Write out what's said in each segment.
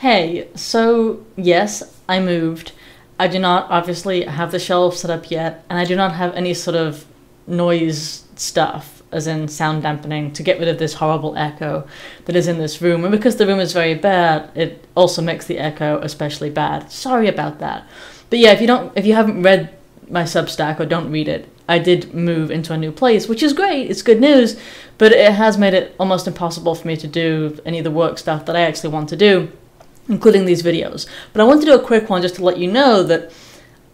Hey, so yes, I moved. I do not obviously have the shelf set up yet, and I do not have any sort of noise stuff, as in sound dampening, to get rid of this horrible echo that is in this room. And because the room is very bad, it also makes the echo especially bad. Sorry about that. But yeah, if you don't, if you haven't read my Substack or don't read it, I did move into a new place, which is great. It's good news, but it has made it almost impossible for me to do any of the work stuff that I actually want to do including these videos. But I want to do a quick one just to let you know that,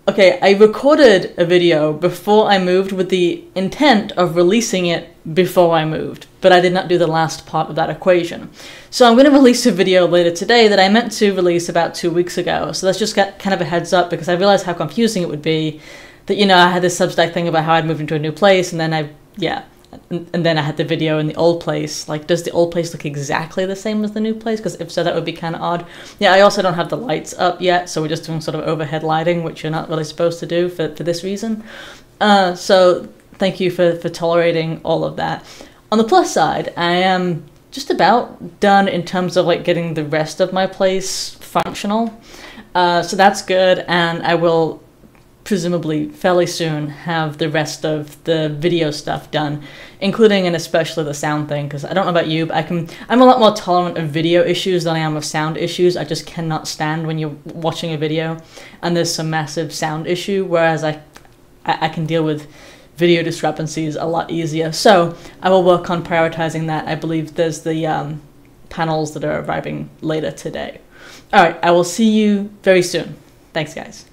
okay, I recorded a video before I moved with the intent of releasing it before I moved, but I did not do the last part of that equation. So I'm going to release a video later today that I meant to release about two weeks ago. So let's just kind of a heads up because I realized how confusing it would be that, you know, I had this Substack thing about how I'd moved into a new place and then I, yeah, and then I had the video in the old place. Like, does the old place look exactly the same as the new place? Because if so, that would be kind of odd. Yeah, I also don't have the lights up yet, so we're just doing sort of overhead lighting, which you're not really supposed to do for, for this reason. Uh, so thank you for, for tolerating all of that. On the plus side, I am just about done in terms of like getting the rest of my place functional. Uh, so that's good, and I will presumably fairly soon have the rest of the video stuff done, including and especially the sound thing. Because I don't know about you, but I can I'm a lot more tolerant of video issues than I am of sound issues. I just cannot stand when you're watching a video and there's some massive sound issue, whereas I I, I can deal with video discrepancies a lot easier. So I will work on prioritizing that. I believe there's the um, panels that are arriving later today. All right, I will see you very soon. Thanks, guys.